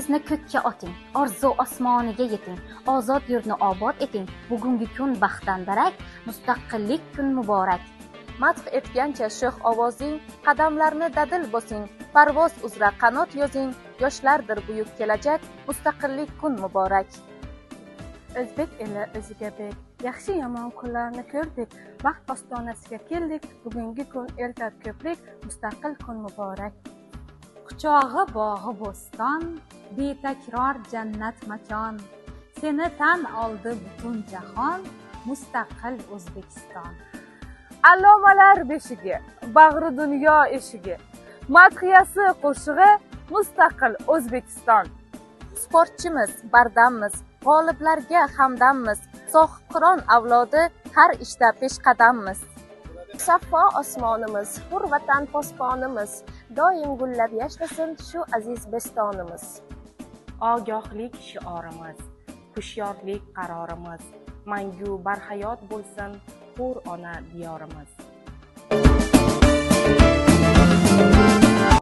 bayrogingizni ko'kka oting orzu osmoniga yeting ozod yurtni obod eting. Bugungi kun baxtdan darak mustaqillik kun muborak. Madh etgancha sho'x ovozing qadamlarni dadil bosing parvoz uzra qanot yozing yoshlardir buyuk kelajak mustaqillik kun muborak. O'zbek eli o'ziga bek yaxshi yomon kunlarni ko'rdik baxt ostonasiga keldik bugungi kun ertak ko'prik mustaqil kun muborak quchog'i bog'i bo'ston betakror jannat makon. Seni tan oldi butun jahon mustaqil o'zbekiston. Allomalar beshigi bag'ri dunyo eshigi madhiyasi qo'shig'i mustaqil o'zbekiston. Sportchimiz bardammiz g'oliblarga hamdammiz. Sohibqiron avlodi har ishda peshqadammiz. Musaffo osmonimiz hur vatan posbonimiz doim gullab yashnasin shu aziz bo'stonimiz ogohlik shiorimiz hushyorlik qarorimiz mangu barhayot bo'lsin hur ona diyorimiz.